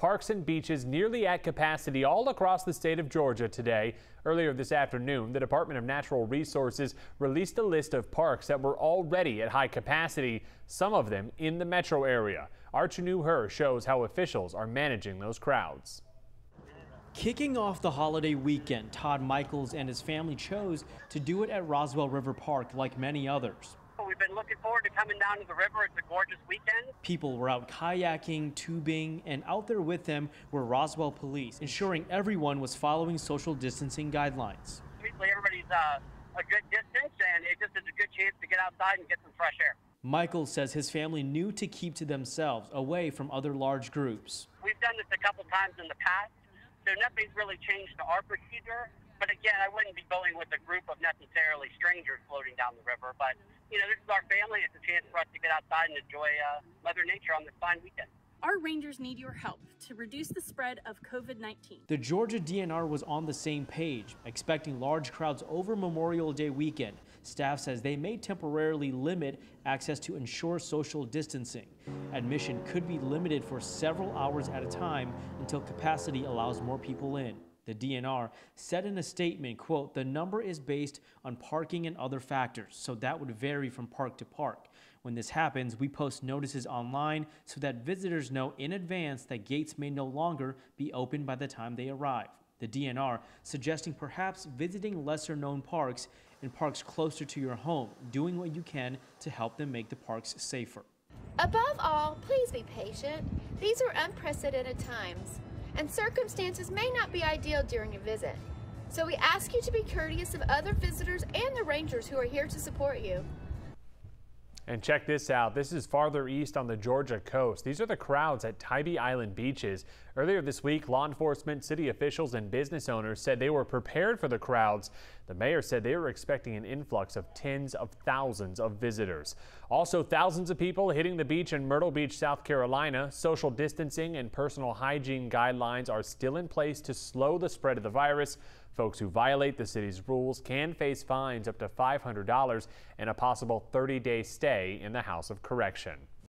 parks and beaches nearly at capacity all across the state of Georgia today. Earlier this afternoon, the Department of Natural Resources released a list of parks that were already at high capacity, some of them in the metro area. Archie Her shows how officials are managing those crowds. Kicking off the holiday weekend, Todd Michaels and his family chose to do it at Roswell River Park like many others. We've been looking forward to coming down to the river. It's a gorgeous weekend. People were out kayaking, tubing, and out there with them were Roswell police, ensuring everyone was following social distancing guidelines. Usually everybody's uh, a good distance, and it just is a good chance to get outside and get some fresh air. Michael says his family knew to keep to themselves, away from other large groups. We've done this a couple times in the past, so nothing's really changed to our procedure. But again, I wouldn't be going with a group of necessarily strangers floating down the river. But, you know, this is our family. It's a chance for us to get outside and enjoy uh, Mother Nature on this fine weekend. Our rangers need your help to reduce the spread of COVID 19. The Georgia DNR was on the same page, expecting large crowds over Memorial Day weekend. Staff says they may temporarily limit access to ensure social distancing. Admission could be limited for several hours at a time until capacity allows more people in. The DNR said in a statement, quote, the number is based on parking and other factors, so that would vary from park to park. When this happens, we post notices online so that visitors know in advance that gates may no longer be open by the time they arrive. The DNR suggesting perhaps visiting lesser known parks and parks closer to your home, doing what you can to help them make the parks safer. Above all, please be patient. These are unprecedented times, and circumstances may not be ideal during a visit. So we ask you to be courteous of other visitors and the rangers who are here to support you. And check this out. This is farther east on the Georgia coast. These are the crowds at Tybee Island beaches. Earlier this week, law enforcement, city officials, and business owners said they were prepared for the crowds. The mayor said they were expecting an influx of tens of thousands of visitors. Also, thousands of people hitting the beach in Myrtle Beach, South Carolina. Social distancing and personal hygiene guidelines are still in place to slow the spread of the virus. Folks who violate the city's rules can face fines up to $500 and a possible 30 day stay in the House of Correction.